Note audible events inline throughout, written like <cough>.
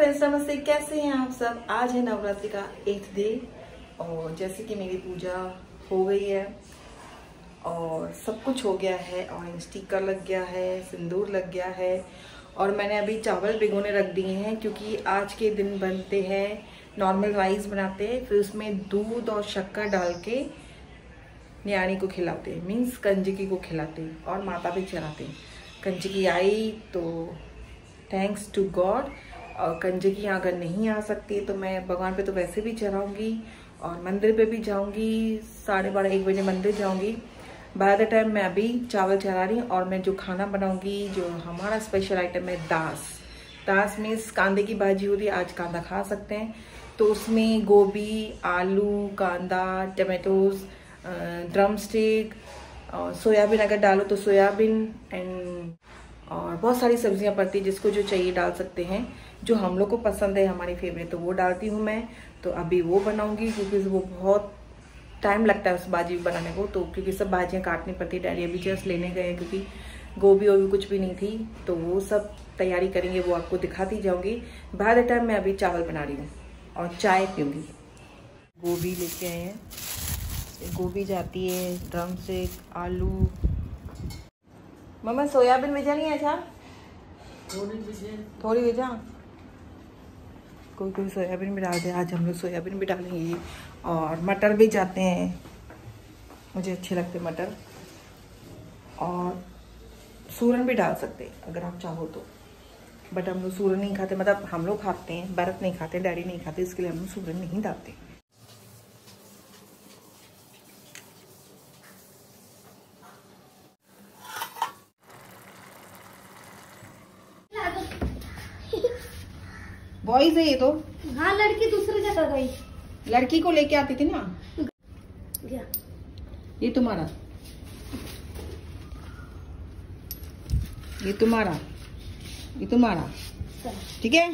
Friends नमस्ते, कैसे हैं आप सब? आज है नवरात्रि का एथ डे और जैसे कि मेरी पूजा हो गई है, और सब कुछ हो गया है और स्टिकर लग गया है, सिंदूर लग गया है, और मैंने अभी चावल भिगोने रख दिए हैं, क्योंकि आज के दिन बनते हैं नॉर्मल राइस बनाते हैं, फिर उसमें दूध और शक्कर डाल के न्याणी को खिलाते हैं मीन्स कंजकी को खिलाते और माता भी चढ़ाते कंजकी आई तो थैंक्स टू गॉड और कंजकी अगर नहीं आ सकती तो मैं भगवान पे तो वैसे भी चढ़ाऊँगी और मंदिर पे भी जाऊँगी। साढ़े बारह, एक बजे मंदिर जाऊँगी। बाय द टाइम मैं अभी चावल चढ़ा रही हूँ और मैं जो खाना बनाऊँगी, जो हमारा स्पेशल आइटम है दास। दास मीन्स कांदे की भाजी होती है, आज कांदा खा सकते हैं। तो उसमें गोभी, आलू, कांदा टमेटोज ड्रम स्टिक और सोयाबीन अगर डालो तो सोयाबीन एंड और बहुत सारी सब्ज़ियाँ पड़ती है जिसको जो चाहिए डाल सकते हैं। जो हम लोग को पसंद है हमारी फेवरेट तो वो डालती हूँ मैं। तो अभी वो बनाऊँगी क्योंकि वो बहुत टाइम लगता है उस भाजी बनाने को। तो क्योंकि सब भाजियाँ काटनी पड़ती है डैडी अभी जस्ट लेने गए क्योंकि गोभी वोभी कुछ भी नहीं थी। तो वो सब तैयारी करेंगे वो आपको दिखाती जाऊँगी। बाय द टाइम मैं अभी चावल बना रही हूँ और चाय पीऊँगी। गोभी लेके आए हैं। गोभी जाती है ड्रम से आलू। मम्मा सोयाबीन भेजा नहीं है छा थोड़ी विझा कोई कोई सोयाबीन भी डाल दे? आज हम लोग सोयाबीन भी डालेंगे और मटर भी जाते हैं। मुझे अच्छे लगते मटर। और सूरन भी डाल सकते हैं, अगर आप चाहो तो। बट हम लोग सूरन नहीं खाते मतलब हम लोग खाते हैं, बर्फ़ नहीं खाते, डैडी नहीं खाते, इसके लिए हम लोग सूरन नहीं डालते। बॉयज़ है ये तो। हाँ लड़की दूसरी जगह गई। लड़की को लेके आती थी ना? गया। ये तुम्हारा। ये तुम्हारा। ये तुम्हारा। ठीक है?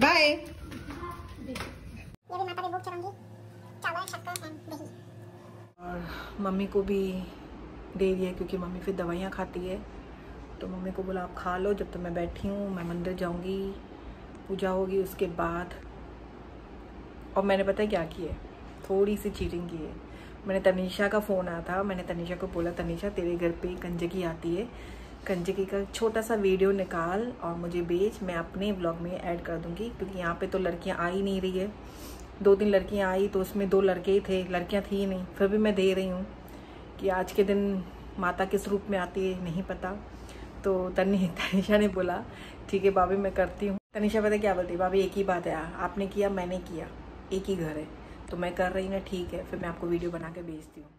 बाय ये भी माता भी चावल शक्कर दही। और मम्मी को भी दे दिया क्योंकि मम्मी फिर दवाइयाँ खाती है। तो मम्मी को बोला आप खा लो जब तक तो मैं बैठी हूँ मैं मंदिर जाऊँगी। पूजा होगी उसके बाद। और मैंने पता है क्या किया थोड़ी सी चीटिंग की है। मैंने तनीषा का फ़ोन आया था। मैंने तनीषा को बोला, तनीषा, तेरे घर पे कंजकी आती है। कंजकी का छोटा सा वीडियो निकाल और मुझे भेज मैं अपने ब्लॉग में ऐड कर दूँगी। क्योंकि यहाँ पे तो लड़कियाँ आ ही नहीं रही है। दो तीन लड़कियाँ आई तो उसमें दो लड़के ही थे। लड़कियाँ थी ही नहीं। फिर भी मैं दे रही हूँ कि आज के दिन माता किस रूप में आती है, नहीं पता। तो तनी <laughs> तनीषा ने बोला, ठीक है भाभी मैं करती हूँ। तनीषा, पता क्या बोलती है? भाभी, एक ही बात है आपने किया, मैंने किया, एक ही घर है। तो मैं कर रही ना ठीक है, फिर मैं आपको वीडियो बना के भेजती हूँ।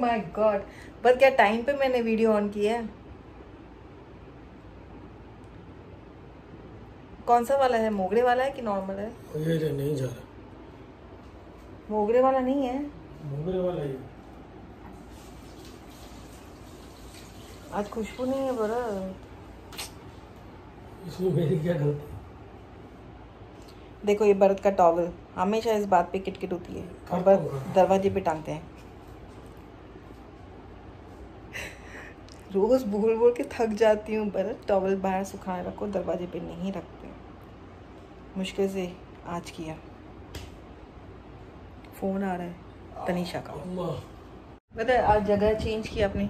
माय गॉड पर क्या टाइम पे मैंने वीडियो ऑन किया है? कौन सा वाला है? मोगरे वाला है कि नॉर्मल है? ये नहीं जा रहा। मोगरे वाला नहीं है? मोगरे वाला ही आज खुशबू नहीं है बड़ा। इसमें मेरी क्या गलती देखो ये भरत का टॉवल हमेशा इस बात पे किटकिट होती है। और दरवाजे पे टांगते हैं। रोज भूल भूल के थक जाती हूँ भरत टॉवल बाहर सुखाने रखो दरवाजे पे नहीं रखते। मुश्किल से आज किया। फ़ोन आ रहा है तनीषा का। है आज जगह चेंज की आपने?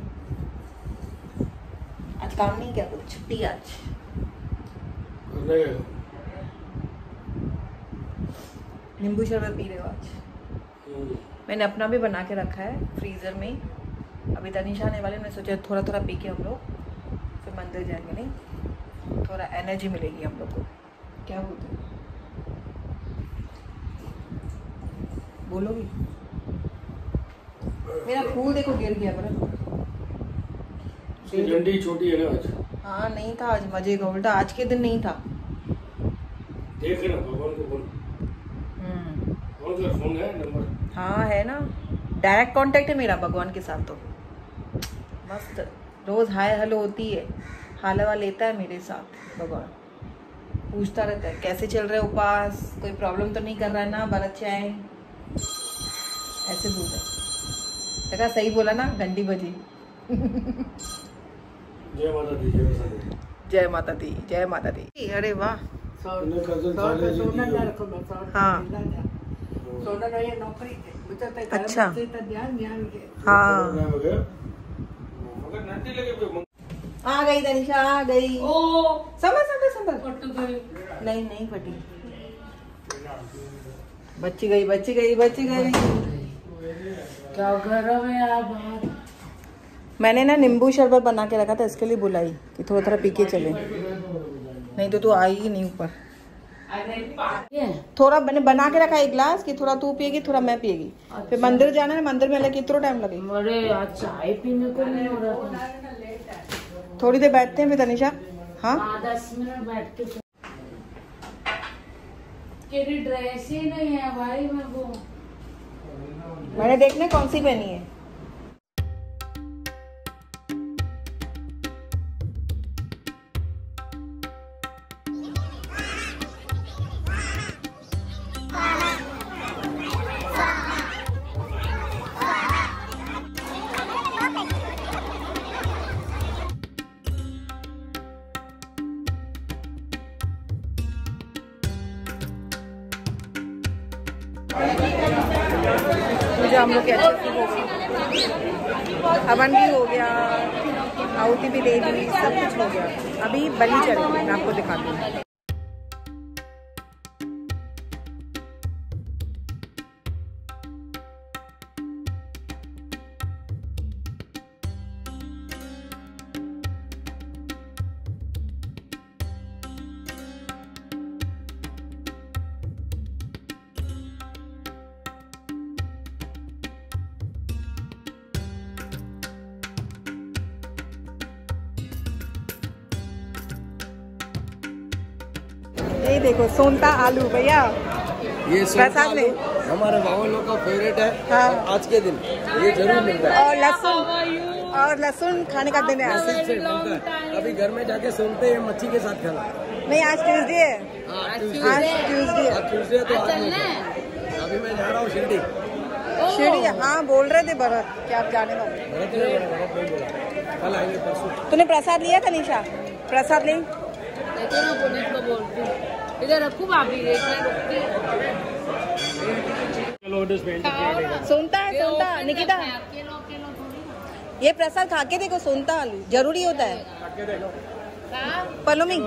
आज काम नहीं किया कुछ छुट्टी आज। नींबू शरबत पी रहे हो आज? हम्म, मैंने अपना भी बना के रखा है फ्रीज़र में। अभी तनिषा आने वाले मैंने सोचा थोड़ा थोड़ा पी के हम लोग फिर मंदिर जाएँगे नहीं? थोड़ा एनर्जी मिलेगी हम लोग को। क्या बोलते हैं? बोलोगी? मेरा फूल देखो गिर गया बड़ा डंडी छोटी है ना आज? हाँ नहीं था आज मज़े का उल्टा आज के दिन नहीं था। देख ना भगवान को बोल। हम्म। कौन सा फ़ोन है नंबर? हाँ है ना। डायरेक्ट कांटेक्ट है मेरा भगवान के साथ तो। मस्त रोज हाय हेलो होती है। हालवा लेता है मेरे साथ भगवान। पूछता रहता है कैसे चल रहे उपास? कोई प्रॉब्लम तो नहीं कर रहा है ना? भरत चाय ऐसे बोल रहे सही बोला ना घंटी बजी। जय माता दी जय माता दी। जय माता दी जय माता दी। अरे वाह। है। हाँ। अच्छा। हाँ आ गई तनिषा आ गई। ओ। संभल संभल संभल। नहीं नहीं फटी बच्ची गई बच्ची गई बच्ची गई। क्या गरम है आप मैंने ना नींबू शरबत बना के रखा था इसके लिए बुलाई कि थोड़ा थोड़ा पी के चले। नहीं तो तू आई ही नहीं ऊपर। थोड़ा मैंने बना के रखा एक गिलास कि थोड़ा तू पिएगी थोड़ा मैं पिएगी। अच्छा। फिर मंदिर जाना है मंदिर में लगे कितना टाइम लगेगा अरे चाय पीने को नहीं हो रहा। थोड़ी देर बैठते हैं फिर तनिषा। हाँ? हाँ दस मिनट बैठ के तेरी ड्रेस ही नहीं है भाई मेरे को। मैंने देखने कौन सी पहनी है। हम लोग के हवन भी हो गया आउती भी दे दी, सब कुछ हो गया। अभी बलि चल रही मैं आपको दिखाती हूँ। ये देखो सोनता आलू भैया। ये प्रसाद ले हमारे बावलों का फेवरेट है। हाँ। और आज के दिन ये ज़रूर मिलता है। और लहसुन और लहसुन खाने का दिन है अभी घर में जाके सुनते हैं मच्छी के साथ खाना। नहीं आज ट्यूसडे है। हाँ, आज आज Tuesday तो आज अभी मैं जा रहा हूँ शिरडी। शिरडी हाँ बोल रहे थे भरत कि आप जाने वाले तूने प्रसाद लिया था निशा? प्रसाद ले इधर रखू भाभी सुनता है सुनता निकिता। ये प्रसाद खा के देखो सुनता आलू ज़रूरी होता है। पलोमी।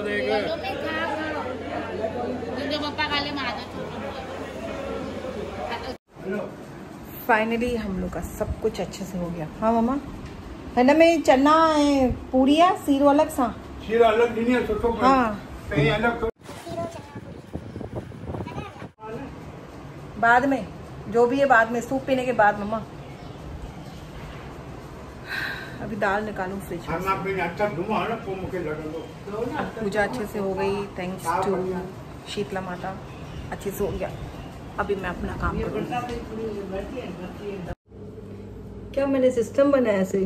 फाइनली हम लोग का सब कुछ अच्छे से हो गया। हाँ मामा? है ना में चना है पूड़िया सीरो अलग सा? शीरा अलग नहीं है हाँ। अलग बाद में जो भी है बाद में सूप पीने के बाद मम्मा। अभी दाल निकालू फ्रिज में अच्छा तो मुझे लगो पूजा अच्छे से हो गई थैंक्स टू शीतला माता अच्छे से हो गया। अभी मैं अपना काम करूँगी। क्या मैंने सिस्टम बनाया ऐसे?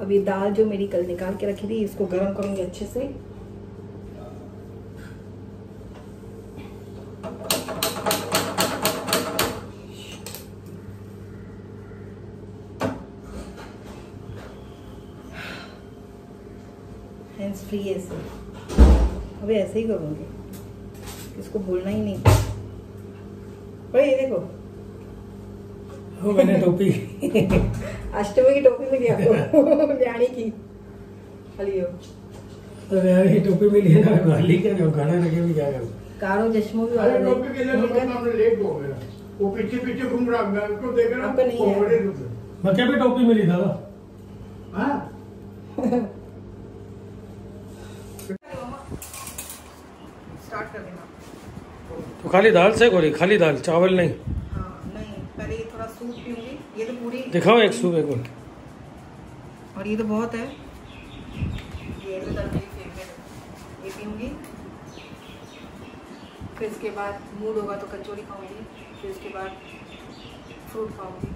अभी दाल जो मेरी कल निकाल के रखी थी इसको गर्म करूँगी अच्छे से। फ्री ऐसे अभी ऐसे ही करूँगी। इसको भूलना ही नहीं। भाई ये देखो। वो मैंने टोपी। अष्टमी की टोपी मिली आपको। न्याणी की। हलियो तो यार ये टोपी मिली है ना गाली क्या? जो गाना लगे भी क्या करूँ? कारो चश्मो भी वाला टोपी के लिए तो हमने लेट हो गया। वो पीछे पीछे घूम रहा मैं उसको देख रहा आपका नहीं है। मैं क्या भी टोपी मिली दादा हाँ। <laughs> वो खाली दाल से गोली खाली दाल चावल नहीं। हाँ नहीं पहले ये थोड़ा सूप पीऊँगी ये तो पूरी दिखाओ एक सूप एक मिनट और ये तो बहुत है। ये तो दाल मेरी फेवरेट ये पीऊँगी। फिर इसके बाद मूड होगा तो कचौड़ी खाऊँगी। फिर उसके बाद फ्रूट खाऊँगी।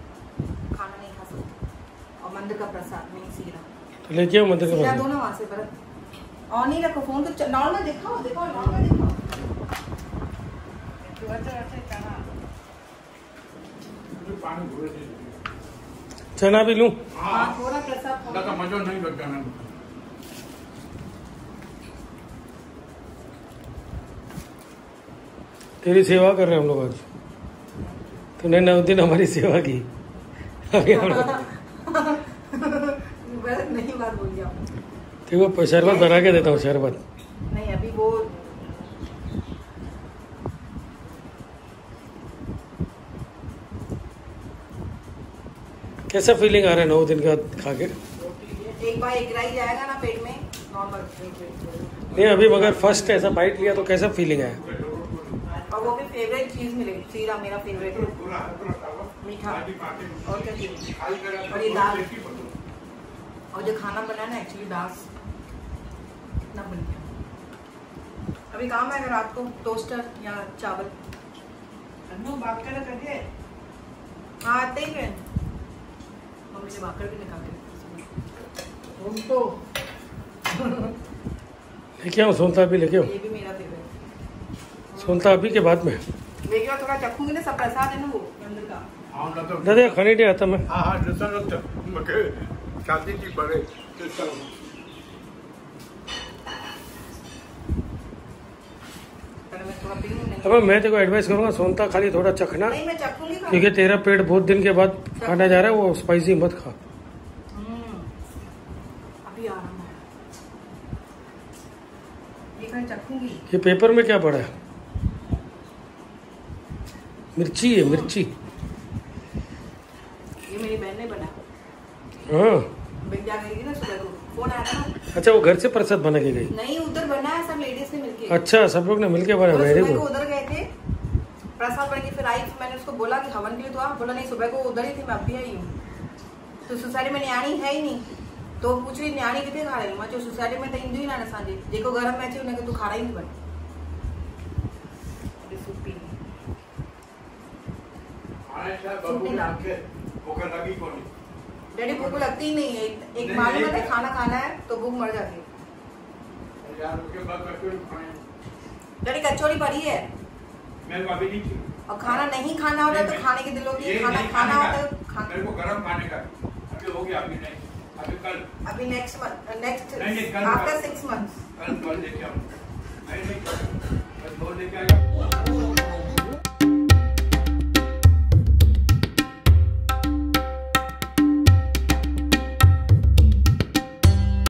खाना नहीं खा सकती। और मंदिर का प्रसाद नहीं सीरा। तो लेके आओ मंदिर के सीरा पास दो ना वहाँ से पर ऑन नहीं रखो फ़ोन तो नॉर्मल दिखाओ दिखाओ नॉर्मल दिखाओ। चना भी लूँ? हाँ। थोड़ा प्रसाद का मज़ा नहीं लगता ना। तेरी सेवा कर रहे हैं हम लोग आज। तूने नौ दिन हमारी सेवा की। अभी हम लोग <laughs> नहीं बात बोली आप देखो शरबत बना के देता हूँ शरबत नहीं अभी वो कैसा फीलिंग आ रहा है नौ दिन का खा के एक बार एक गिराई जाएगा ना पेट में नॉर्मल नहीं अभी मगर फ़र्स्ट ऐसा बाइट लिया तो कैसा फीलिंग आया? और वो भी फेवरेट चीज़ मिले सीरा मेरा फेवरेट मीठा और क्या और ये दाल। और जो खाना बना ना एक्चुअली दास इतना बन गया। अभी काम है अगर रात को टोस्टर या चावल। बात कर हाँ आते ही। भाकर भी निकाल के तो लेके आओ सोनता अभी लेके आओ ये भी मेरा फेवरेट सोनता अभी के बाद में? लेके आओ थोड़ा चखूँगी ना सब प्रसाद है ना वो मंदिर का। हाँ ना तो दादा खाने दे आता मैं। हाँ हाँ जैसा लगता मके शादी की बड़े अब मैं तेको एडवाइस करूँगा सोनता खाली थोड़ा चखना। नहीं मैं चखूँगी क्योंकि तेरा पेट बहुत दिन के बाद खाना जा रहा है वो स्पाइसी मत खा। हम्म, है ये पेपर में क्या पड़ा है? मिर्ची है मिर्ची। ये मेरी बहन ने बनाया हाँ। ना सुबह को। फ़ोन आया अच्छा वो घर से प्रसाद बना के गई? नहीं उधर बना है सब लेडीज़ ने मिलके अच्छा सब लोग ने मिलके बना बोले वेरी गुड उधर गए थे। प्रसाद बन के फिर आई फिर मैंने उसको बोला कि हवन के लिए तो आ बोला नहीं सुबह को उधर ही थी मैं अब भी आई हूँ। तो सोसाइटी में न्याणी है ही नहीं। तो पूछ रही न्याणी कितने खा रही माँ जो सोसाइटी में तो हिंदू ही ना सांजे जेको गरम मैच उनके तू खा रही नहीं बन। अभी सूप। पी ली। आए साहब बाबू नाके ओकर लगी कोनी डैडी भूख लगती ही नहीं है। एक मालूम है खाना खाना है तो भूख मर जाती है यार उसके बाद कचौड़ी खाए डैडी कचौड़ी पड़ी है। मेरे को अभी नहीं चाहिए। और खाना नहीं खाना होता तो खाने की दिल होती है खाना खाना होता। है खा- मेरे को गरम खाने का। अभी हो गया अभी नहीं। अभी कल। अभी next month next after six months कल कल। लेके आऊँ नहीं नहीं कल कल लेके आएगा।